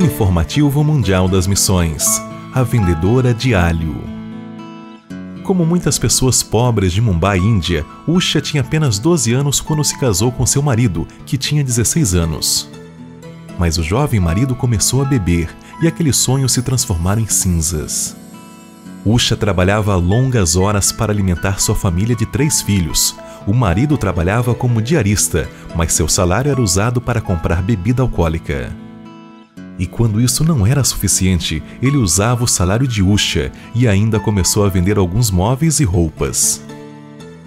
Informativo Mundial das Missões A Vendedora de Alho. Como muitas pessoas pobres de Mumbai, Índia, Usha tinha apenas 12 anos quando se casou com seu marido, que tinha 16 anos. Mas o jovem marido começou a beber e aquele sonho se transformaram em cinzas. Usha trabalhava longas horas para alimentar sua família de três filhos. O marido trabalhava como diarista, mas seu salário era usado para comprar bebida alcoólica. E quando isso não era suficiente, ele usava o salário de Usha e ainda começou a vender alguns móveis e roupas.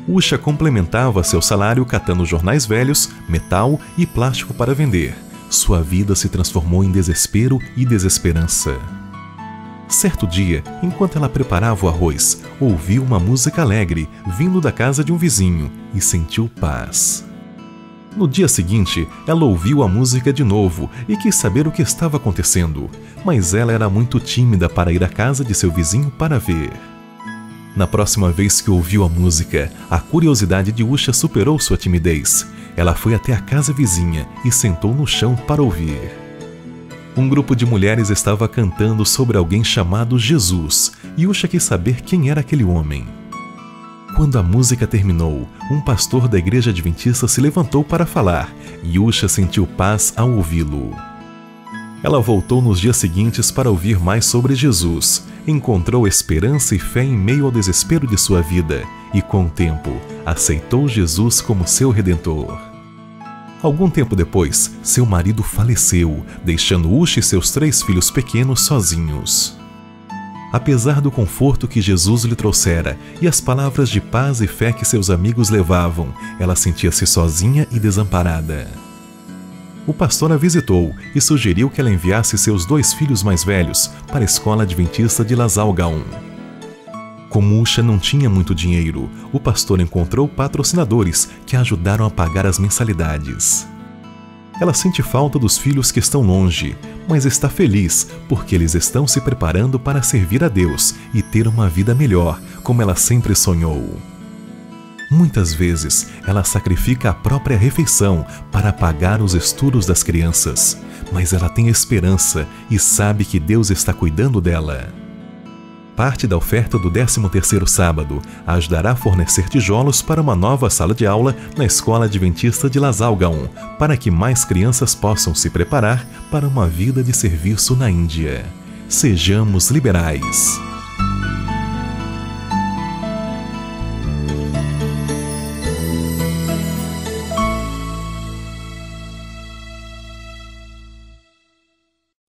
Usha complementava seu salário catando jornais velhos, metal e plástico para vender. Sua vida se transformou em desespero e desesperança. Certo dia, enquanto ela preparava o arroz, ouviu uma música alegre vindo da casa de um vizinho e sentiu paz. No dia seguinte, ela ouviu a música de novo e quis saber o que estava acontecendo, mas ela era muito tímida para ir à casa de seu vizinho para ver. Na próxima vez que ouviu a música, a curiosidade de Usha superou sua timidez. Ela foi até a casa vizinha e sentou no chão para ouvir um grupo de mulheres estava cantando sobre alguém chamado Jesus e Usha quis saber quem era aquele homem. Quando a música terminou, um pastor da igreja adventista se levantou para falar e Usha sentiu paz ao ouvi-lo. Ela voltou nos dias seguintes para ouvir mais sobre Jesus, encontrou esperança e fé em meio ao desespero de sua vida e, com o tempo, aceitou Jesus como seu redentor. Algum tempo depois, seu marido faleceu, deixando Usha e seus três filhos pequenos sozinhos. Apesar do conforto que Jesus lhe trouxera e as palavras de paz e fé que seus amigos levavam, ela sentia-se sozinha e desamparada. O pastor a visitou e sugeriu que ela enviasse seus dois filhos mais velhos para a escola adventista de Lazal Gaon. Como Usha não tinha muito dinheiro, o pastor encontrou patrocinadores que ajudaram a pagar as mensalidades. Ela sente falta dos filhos que estão longe, mas está feliz porque eles estão se preparando para servir a Deus e ter uma vida melhor, como ela sempre sonhou. Muitas vezes, ela sacrifica a própria refeição para pagar os estudos das crianças, mas ela tem esperança e sabe que Deus está cuidando dela. Parte da oferta do 13º sábado ajudará a fornecer tijolos para uma nova sala de aula na Escola Adventista de Lasalgaon, para que mais crianças possam se preparar para uma vida de serviço na Índia. Sejamos liberais.